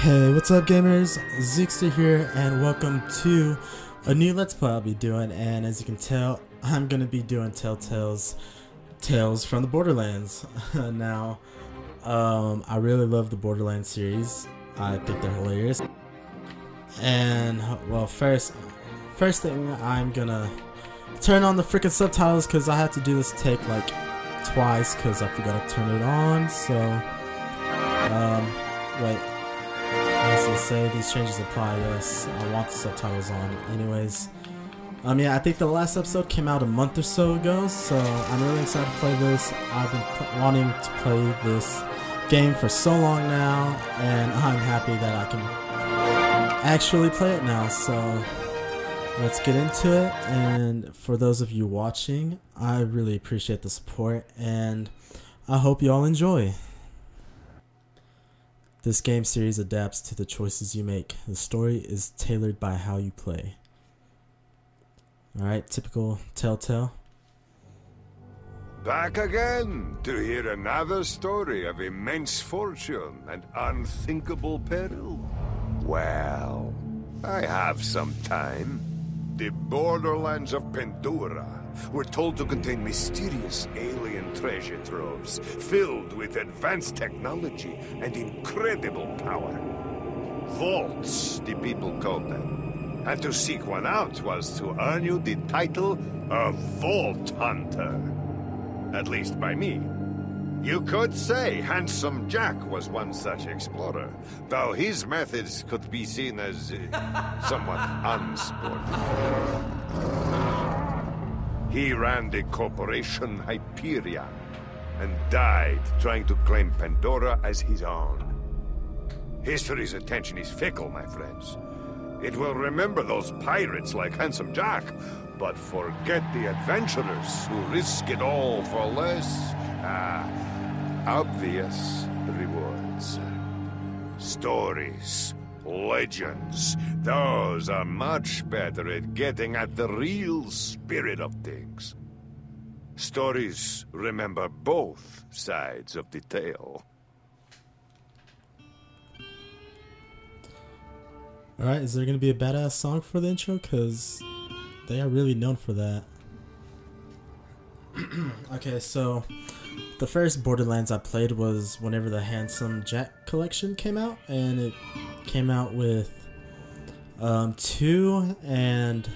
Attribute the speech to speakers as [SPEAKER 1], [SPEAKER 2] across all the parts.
[SPEAKER 1] Hey, what's up gamers? Zekester here and welcome to a new Let's Play I'll be doing and as you can tell, I'm gonna be doing Telltale's Tales from the Borderlands. now, um, I really love the Borderlands series. I think they're hilarious. And, well, first, first thing I'm gonna turn on the freaking subtitles because I have to do this take like twice because I forgot to turn it on, so, um, wait. As they say, these changes apply, yes. I want the subtitles on. Anyways, um, yeah, I think the last episode came out a month or so ago, so I'm really excited to play this. I've been wanting to play this game for so long now, and I'm happy that I can actually play it now, so let's get into it. And for those of you watching, I really appreciate the support, and I hope you all enjoy. This game series adapts to the choices you make. The story is tailored by how you play. Alright, typical Telltale.
[SPEAKER 2] Back again to hear another story of immense fortune and unthinkable peril. Well, I have some time. The borderlands of Pandora were told to contain mysterious alien treasure troves filled with advanced technology and incredible power. Vaults, the people called them. And to seek one out was to earn you the title of Vault Hunter. At least by me. You could say Handsome Jack was one such explorer, though his methods could be seen as uh, somewhat unsporting. He ran the corporation Hyperion and died trying to claim Pandora as his own. History's attention is fickle, my friends. It will remember those pirates like Handsome Jack, but forget the adventurers who risk it all for less. Ah, obvious rewards. Stories, legends, those are much better at getting at the real spirit of things. Stories remember both sides of the tale.
[SPEAKER 1] Alright, is there gonna be a badass song for the intro? Because they are really known for that. okay, so the first Borderlands I played was whenever the Handsome Jack collection came out, and it came out with um, two and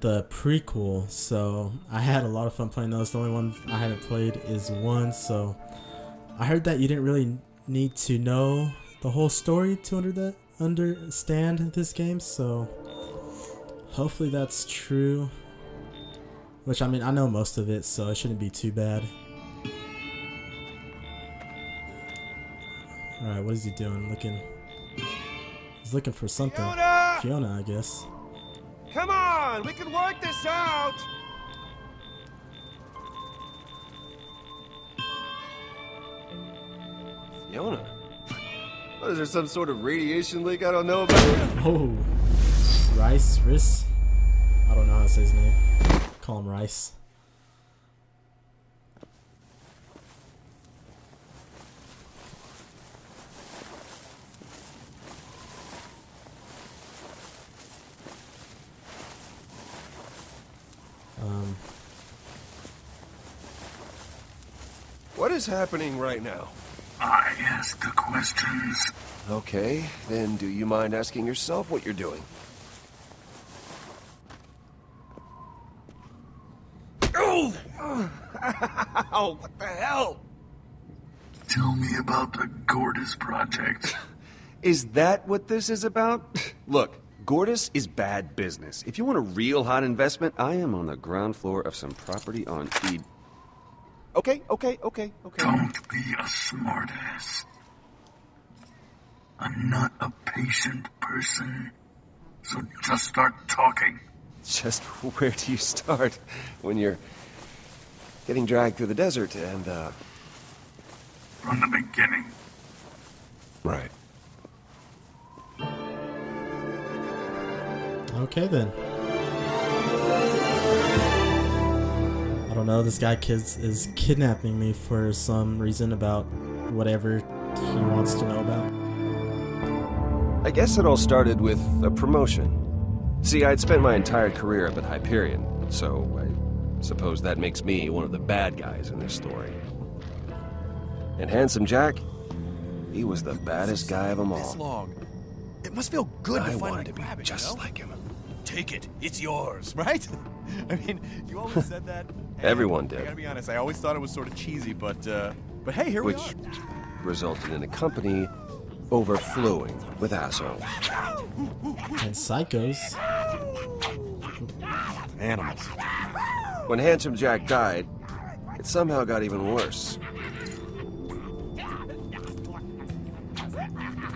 [SPEAKER 1] the prequel. So I had a lot of fun playing those. The only one I haven't played is one. So I heard that you didn't really need to know the whole story to under that understand this game. So hopefully that's true. Which I mean I know most of it, so it shouldn't be too bad. Alright, what is he doing? Looking. He's looking for something.
[SPEAKER 3] Fiona!
[SPEAKER 1] Fiona, I guess.
[SPEAKER 3] Come on, we can work this out. Fiona? What, is there some sort of radiation leak I don't know about?
[SPEAKER 1] Oh. Rice? Riss? I don't know how to say his name. Call him Rice.
[SPEAKER 3] Happening right now?
[SPEAKER 4] I ask the questions.
[SPEAKER 3] Okay, then do you mind asking yourself what you're doing? Oh! Ow! Oh, what the hell?
[SPEAKER 4] Tell me about the Gortys Project.
[SPEAKER 3] Is that what this is about? Look, Gordis is bad business. If you want a real hot investment, I am on the ground floor of some property on Ed. Okay, okay, okay, okay.
[SPEAKER 4] Don't be a smartass. I'm not a patient person. So just start talking.
[SPEAKER 3] Just where do you start when you're getting dragged through the desert and, uh.
[SPEAKER 4] From the beginning.
[SPEAKER 3] Right.
[SPEAKER 1] okay then. I don't know, this guy kids is kidnapping me for some reason about whatever he wants to know about.
[SPEAKER 3] I guess it all started with a promotion. See, I'd spent my entire career up at Hyperion, so I suppose that makes me one of the bad guys in this story. And Handsome Jack, he was the baddest guy of them all.
[SPEAKER 5] This
[SPEAKER 3] all.
[SPEAKER 5] long. It must feel good
[SPEAKER 3] I
[SPEAKER 5] to
[SPEAKER 3] wanted
[SPEAKER 5] finally
[SPEAKER 3] to be
[SPEAKER 5] grab it,
[SPEAKER 3] just
[SPEAKER 5] you know?
[SPEAKER 3] like him.
[SPEAKER 5] Take it. It's yours, right? I mean, you always said that. And
[SPEAKER 3] Everyone
[SPEAKER 5] I
[SPEAKER 3] did.
[SPEAKER 5] gotta be honest. I always thought it was sort of cheesy, but uh, but hey, here
[SPEAKER 3] Which
[SPEAKER 5] we are.
[SPEAKER 3] resulted in a company overflowing with assholes.
[SPEAKER 1] And psychos.
[SPEAKER 5] Animals.
[SPEAKER 3] When Handsome Jack died, it somehow got even worse.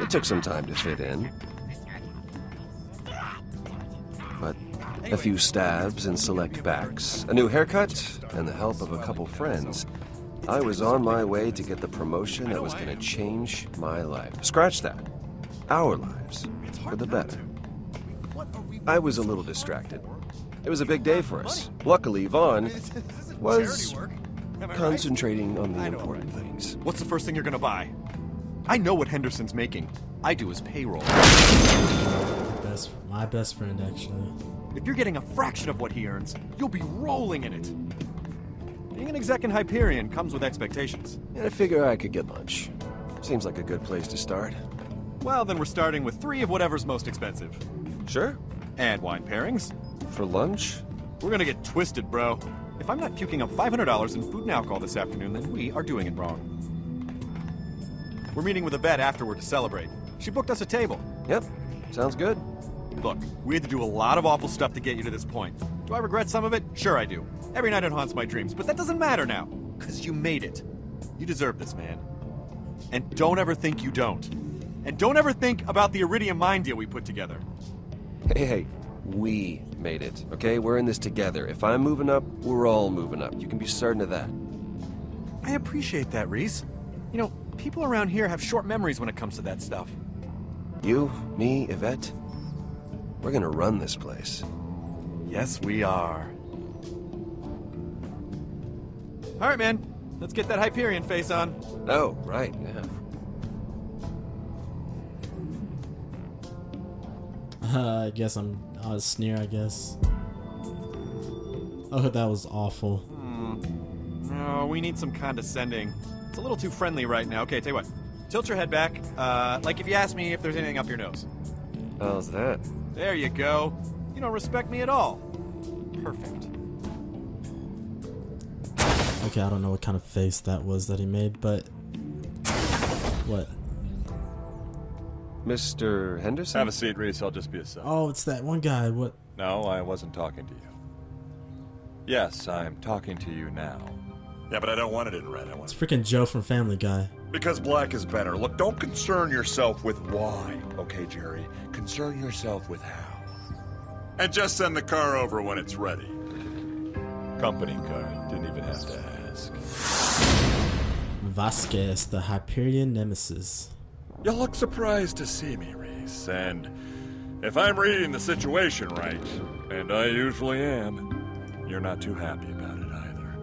[SPEAKER 3] It took some time to fit in. A few stabs and select backs, a new haircut, and the help of a couple friends, I was on my way to get the promotion that was going to change my life. Scratch that. Our lives. For the better. I was a little distracted. It was a big day for us. Luckily, Vaughn was
[SPEAKER 5] charity work. Am I right?
[SPEAKER 3] concentrating on the important things.
[SPEAKER 5] What's the first thing you're gonna buy? I know what Henderson's making. I do his payroll.
[SPEAKER 1] Best, my best friend, actually.
[SPEAKER 5] If you're getting a fraction of what he earns, you'll be rolling in it. Being an exec in Hyperion comes with expectations.
[SPEAKER 3] And I figure I could get lunch. Seems like a good place to start.
[SPEAKER 5] Well, then we're starting with three of whatever's most expensive.
[SPEAKER 3] Sure.
[SPEAKER 5] And wine pairings.
[SPEAKER 3] For lunch?
[SPEAKER 5] We're gonna get twisted, bro. If I'm not puking up $500 in food and alcohol this afternoon, then we are doing it wrong. We're meeting with Yvette afterward to celebrate. She booked us a table.
[SPEAKER 3] Yep. Sounds good.
[SPEAKER 5] Look, we had to do a lot of awful stuff to get you to this point. Do I regret some of it? Sure I do. Every night it haunts my dreams, but that doesn't matter now. Because you made it. You deserve this, man. And don't ever think you don't. And don't ever think about the Iridium mine deal we put together.
[SPEAKER 3] Hey, hey. We made it, okay? We're in this together. If I'm moving up, we're all moving up. You can be certain of that.
[SPEAKER 5] I appreciate that, Rhys. You know, people around here have short memories when it comes to that stuff.
[SPEAKER 3] You, me, Yvette, we're gonna run this place.
[SPEAKER 5] Yes, we are. All right, man. Let's get that Hyperion face on.
[SPEAKER 3] Oh, right, yeah.
[SPEAKER 1] Uh, I guess I'm a sneer. I guess. Oh, that was awful.
[SPEAKER 5] No, we need some condescending. It's a little too friendly right now. Okay, tell you what. Tilt your head back. Uh, like if you ask me if there's anything up your nose.
[SPEAKER 3] How's that?
[SPEAKER 5] There you go. You don't respect me at all. Perfect.
[SPEAKER 1] Okay, I don't know what kind of face that was that he made, but what?
[SPEAKER 3] Mr. Henderson?
[SPEAKER 6] Have a seat, Rhys. I'll just be a sec.
[SPEAKER 1] Oh, it's that one guy. What?
[SPEAKER 6] No, I wasn't talking to you. Yes, I'm talking to you now.
[SPEAKER 7] Yeah, but I don't want it in red. I want
[SPEAKER 1] It's freaking Joe from Family Guy.
[SPEAKER 7] Because black is better. Look, don't concern yourself with why, okay, Jerry? Concern yourself with how. And just send the car over when it's ready.
[SPEAKER 6] Company car. Didn't even have to ask.
[SPEAKER 1] Vasquez, the Hyperion Nemesis.
[SPEAKER 7] You look surprised to see me, Rhys. And if I'm reading the situation right, and I usually am, you're not too happy about it either.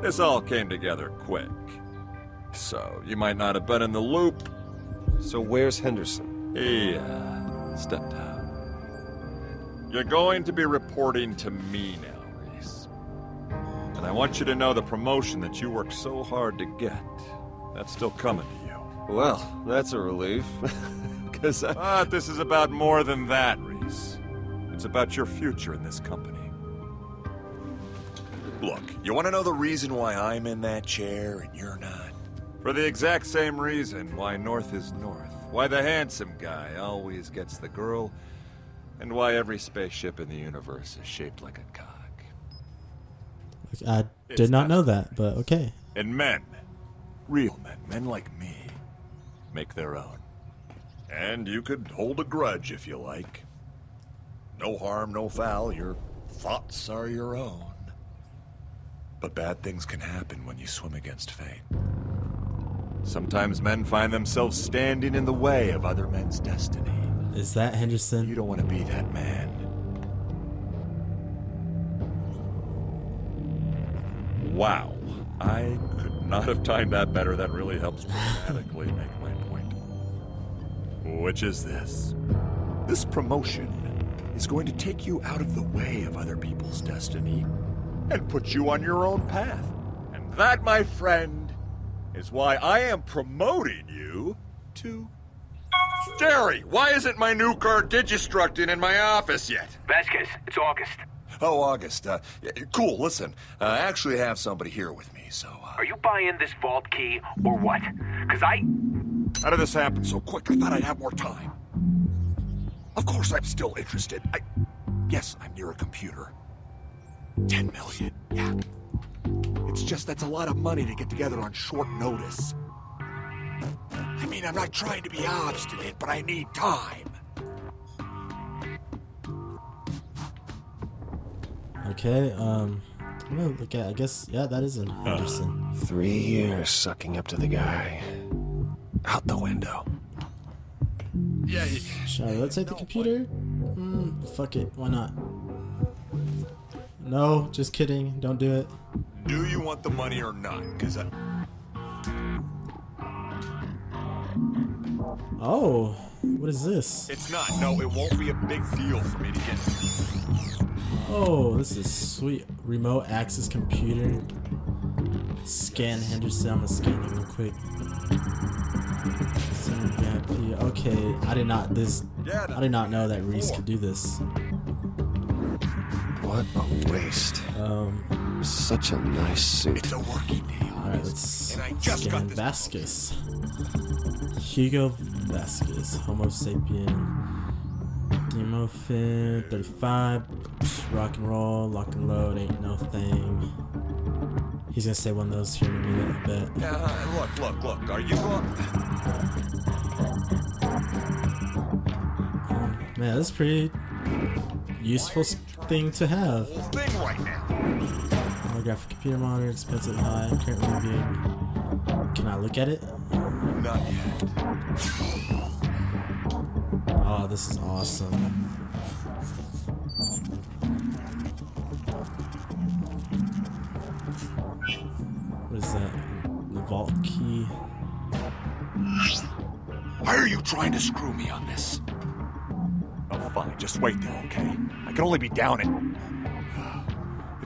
[SPEAKER 7] This all came together quick. So, you might not have been in the loop.
[SPEAKER 3] So where's Henderson?
[SPEAKER 6] He, uh, stepped out. You're going to be reporting to me now, Rhys. And I want you to know the promotion that you worked so hard to get. That's still coming to you.
[SPEAKER 3] Well, that's a relief. Because I...
[SPEAKER 6] But this is about more than that, Rhys. It's about your future in this company.
[SPEAKER 7] Look, you want to know the reason why I'm in that chair and you're not?
[SPEAKER 6] For the exact same reason why North is North, why the handsome guy always gets the girl, and why every spaceship in the universe is shaped like a cock.
[SPEAKER 1] I
[SPEAKER 6] It's
[SPEAKER 1] did not know that, but okay.
[SPEAKER 6] And men, real men, men like me, make their own.
[SPEAKER 7] And you could hold a grudge if you like. No harm, no foul. Your thoughts are your own. But bad things can happen when you swim against fate.
[SPEAKER 6] Sometimes men find themselves standing in the way of other men's destiny.
[SPEAKER 1] Is that Henderson?
[SPEAKER 6] You don't want to be that man. Wow. I could not have timed that better. That really helps dramatically make my point. Which is this. This promotion is going to take you out of the way of other people's destiny and put you on your own path. And that, my friend, is why I am promoting you to. Jerry, why isn't my new car Digistructed in my office yet?
[SPEAKER 8] Vasquez, it's August.
[SPEAKER 6] Oh, August. Uh, cool, listen. Uh, I actually have somebody here with me, so. Uh,
[SPEAKER 8] Are you buying this vault key or what? Because I.
[SPEAKER 6] how did this happen so quick? I thought I'd have more time. Of course, I'm still interested. I. Yes, I'm near a computer. 10 million, yeah. It's just that's a lot of money to get together on short notice. I mean, I'm not trying to be obstinate, but I need time.
[SPEAKER 1] Okay, um, I'm gonna look at. I guess yeah, that is an Henderson.
[SPEAKER 3] Three years sucking up to the guy. Out the window.
[SPEAKER 6] Yeah,
[SPEAKER 1] Should I rotate the computer? Mm, fuck it, why not? No, just kidding. Don't do it.
[SPEAKER 6] Do you want the money or not? Because I.
[SPEAKER 1] Oh, what is this?
[SPEAKER 6] It's not. No, it won't be a big deal for me to get.
[SPEAKER 1] Oh, this is sweet. Remote access computer. Scan Henderson. I'm gonna scan it real quick. Okay, I did not this. I did not know that Rhys could do this.
[SPEAKER 3] What a waste.
[SPEAKER 1] Um,
[SPEAKER 3] Such a nice suit.
[SPEAKER 6] It's a working day.
[SPEAKER 1] all right, let's
[SPEAKER 6] And I just got
[SPEAKER 1] scan
[SPEAKER 6] this-
[SPEAKER 1] Vasquez. Hugo Vasquez, Homo sapien. Demofin, 35. Rock and roll, lock and load, ain't no thing. He's gonna say one of those here in a minute, I bet.
[SPEAKER 6] Yeah, uh, look, look, look. Are you going?
[SPEAKER 1] Man, that's pretty useful thing to have.
[SPEAKER 6] Thing right now.
[SPEAKER 1] Holographic computer monitor, expensive high, currently being. Can I look at it?
[SPEAKER 6] Not yet.
[SPEAKER 1] Oh, this is awesome. What is that? The vault key.
[SPEAKER 6] Why are you trying to screw me on this? Oh, fine. Just wait there, okay? I can only be down it.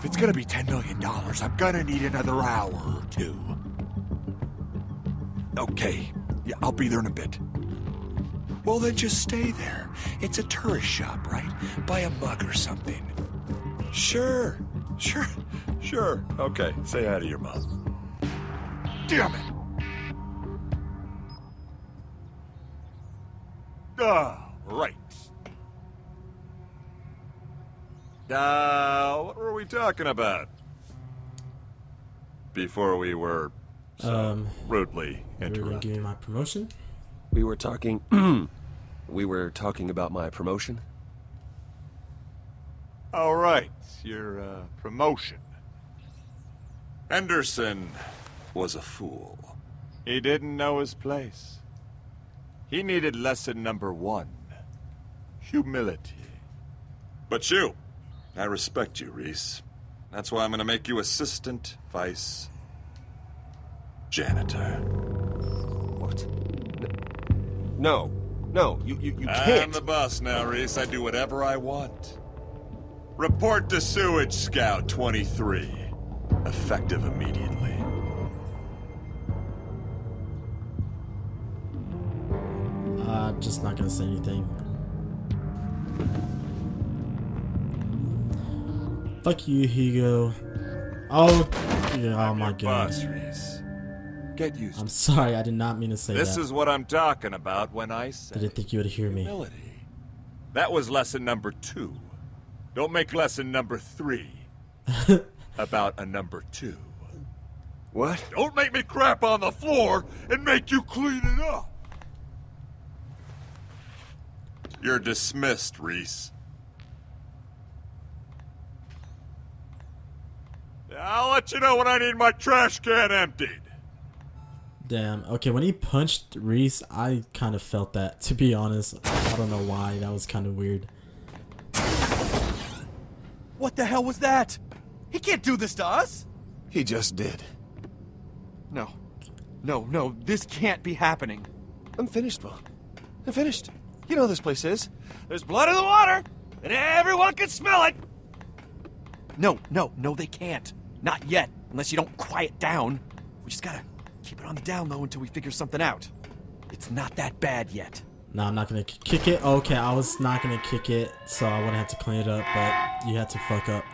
[SPEAKER 6] If it's gonna be $10 million, I'm gonna need another hour or two. Okay. Yeah, I'll be there in a bit. Well, then just stay there. It's a tourist shop, right? Buy a mug or something. Sure. Sure. Sure. Okay. Say hi to your mom. Damn it! Ah, right. Uh, what were we talking about? Before we were so
[SPEAKER 1] Um,
[SPEAKER 6] rudely
[SPEAKER 1] You're gonna
[SPEAKER 6] interrupted.
[SPEAKER 1] give me my promotion?
[SPEAKER 3] We were talking. we were talking about my promotion.
[SPEAKER 6] All right, your uh, promotion. Henderson was a fool. He didn't know his place. He needed lesson number one humility. But you, I respect you, Rhys. That's why I'm gonna make you assistant vice janitor.
[SPEAKER 3] What? No, no, you you, you can't.
[SPEAKER 6] I'm
[SPEAKER 3] can't.
[SPEAKER 6] the boss now, Rhys. I do whatever I want. Report to Sewage Scout 23. Effective immediately.
[SPEAKER 1] Uh, just not gonna say anything. Fuck you, Hugo. Oh, yeah, oh my god.
[SPEAKER 6] Boss, Rhys. Get used
[SPEAKER 1] I'm sorry, I did not mean to say that.
[SPEAKER 6] This is what I'm talking about when I say
[SPEAKER 1] Didn't think you would hear me.
[SPEAKER 6] humility. That was lesson number two. Don't make lesson number three about a number two.
[SPEAKER 3] What?
[SPEAKER 6] Don't make me crap on the floor and make you clean it up. You're dismissed, Rhys. I'll let you know when I need my trash can emptied.
[SPEAKER 1] Damn. Okay, when he punched Rhys, I kind of felt that. To be honest, I don't know why. That was kind of weird.
[SPEAKER 5] What the hell was that? He can't do this to us!
[SPEAKER 3] He just did.
[SPEAKER 5] No. No, no, this can't be happening.
[SPEAKER 3] I'm finished, Vaughn. I'm finished. You know this place is. There's blood in the water, and everyone can smell it.
[SPEAKER 5] No, no, no, they can't. Not yet, unless you don't quiet down. We just gotta keep it on the down low until we figure something out. It's not that bad yet.
[SPEAKER 1] No, I'm not gonna kick it. Okay, I was not gonna kick it, so I wouldn't have to clean it up, but you had to fuck up.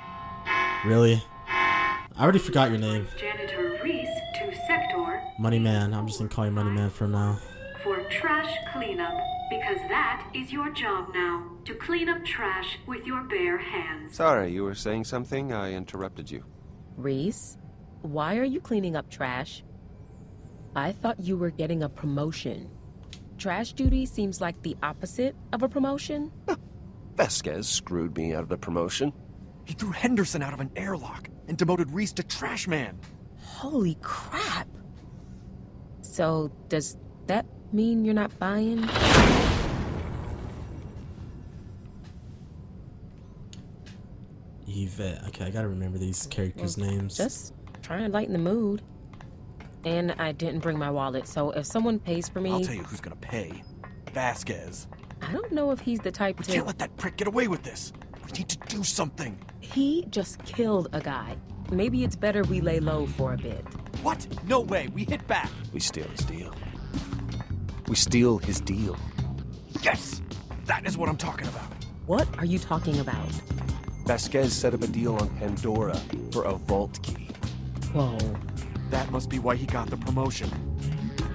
[SPEAKER 1] Really? I already forgot your name.
[SPEAKER 9] Janitor Rhys to Sector
[SPEAKER 1] Money Man. I'm just gonna call you Money Man from now.
[SPEAKER 9] for trash cleanup. Because that is your job now. To clean up trash with your bare hands.
[SPEAKER 3] Sorry, you were saying something? I interrupted you.
[SPEAKER 10] Rhys, why are you cleaning up trash? I thought you were getting a promotion. Trash duty seems like the opposite of a promotion.
[SPEAKER 3] Vasquez screwed me out of the promotion.
[SPEAKER 5] He threw Henderson out of an airlock and demoted Rhys to trash man.
[SPEAKER 10] Holy crap. So, does that mean you're not buying?
[SPEAKER 1] Yvette. Okay, I gotta remember these characters' names.
[SPEAKER 10] Just trying to lighten the mood. And I didn't bring my wallet, so if someone pays for me,
[SPEAKER 5] I'll tell you who's gonna pay. Vasquez.
[SPEAKER 10] I don't know if he's the type to...
[SPEAKER 5] We
[SPEAKER 10] to.
[SPEAKER 5] can't let that prick get away with this. We need to do something.
[SPEAKER 10] He just killed a guy. Maybe it's better we lay low for a bit.
[SPEAKER 5] What? No way. We hit back.
[SPEAKER 3] We steal his deal. We steal his deal.
[SPEAKER 5] Yes! That is what I'm talking about.
[SPEAKER 10] What are you talking about?
[SPEAKER 3] Vasquez set up a deal on Pandora for a vault key.
[SPEAKER 10] Whoa.
[SPEAKER 5] That must be why he got the promotion.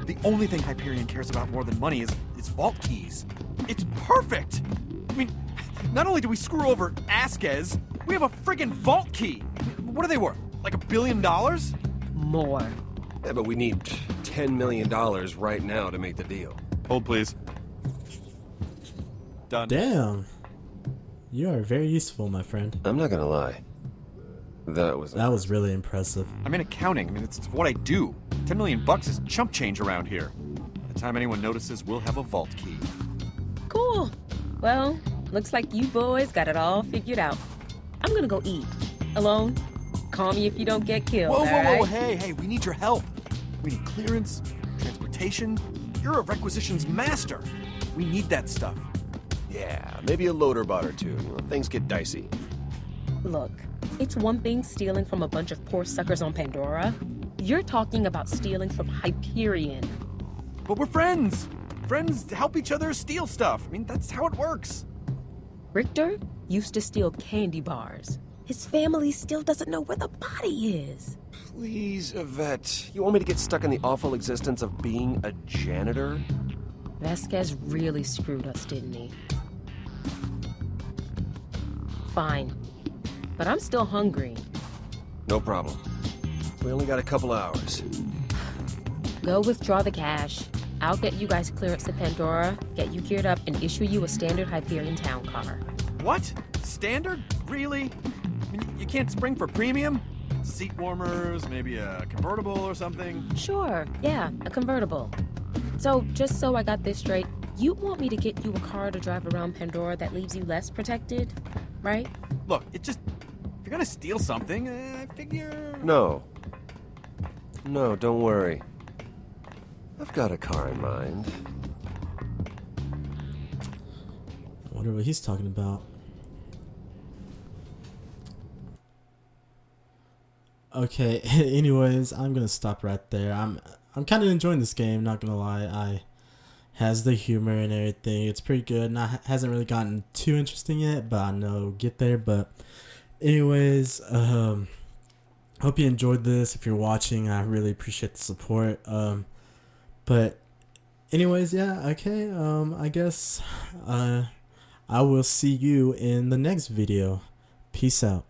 [SPEAKER 5] The only thing Hyperion cares about more than money is, is vault keys. It's perfect! I mean, not only do we screw over Vasquez, we have a friggin' vault key! What are they worth? Like a billion dollars?
[SPEAKER 10] More.
[SPEAKER 3] Yeah, but we need $10 million right now to make the deal.
[SPEAKER 5] Hold, please. Done.
[SPEAKER 1] Damn. You are very useful, my friend.
[SPEAKER 3] I'm not gonna lie. That was
[SPEAKER 1] That was really impressive.
[SPEAKER 5] I'm in accounting. I mean, it's, it's what I do. 10 million bucks is chump change around here. By the time anyone notices, we'll have a vault key.
[SPEAKER 10] Cool. Well, looks like you boys got it all figured out. I'm gonna go eat. Alone? Call me if you don't get killed.
[SPEAKER 5] Whoa, whoa,
[SPEAKER 10] all
[SPEAKER 5] whoa, hey, hey, we need your help. We need clearance, transportation. You're a requisitions master. We need that stuff.
[SPEAKER 3] Yeah, maybe a loader bot or two. Things get dicey.
[SPEAKER 10] Look, it's one thing stealing from a bunch of poor suckers on Pandora. You're talking about stealing from Hyperion.
[SPEAKER 5] But we're friends. Friends help each other steal stuff. I mean, that's how it works.
[SPEAKER 10] Richter used to steal candy bars. His family still doesn't know where the body is.
[SPEAKER 3] Please, Yvette. You want me to get stuck in the awful existence of being a janitor?
[SPEAKER 10] Vasquez really screwed us, didn't he? Fine. But I'm still hungry.
[SPEAKER 3] No problem. We only got a couple hours.
[SPEAKER 10] Go withdraw the cash. I'll get you guys clearance to Pandora, get you geared up, and issue you a standard Hyperion town car.
[SPEAKER 5] What? Standard? Really? I mean, you can't spring for premium? Seat warmers, maybe a convertible or something?
[SPEAKER 10] Sure, yeah, a convertible. So, just so I got this straight, you want me to get you a car to drive around Pandora that leaves you less protected, right?
[SPEAKER 5] Look, it just. If you're gonna steal something, uh, I figure.
[SPEAKER 3] No. No, don't worry. I've got a car in mind.
[SPEAKER 1] I wonder what he's talking about. Okay, anyways, I'm gonna stop right there. I'm I'm kind of enjoying this game, not gonna lie. I has the humor and everything. It's pretty good. Not hasn't really gotten too interesting yet, but I know get there. But anyways, um, hope you enjoyed this. If you're watching, I really appreciate the support. Um, but anyways, yeah, okay. Um, I guess uh, I will see you in the next video. Peace out.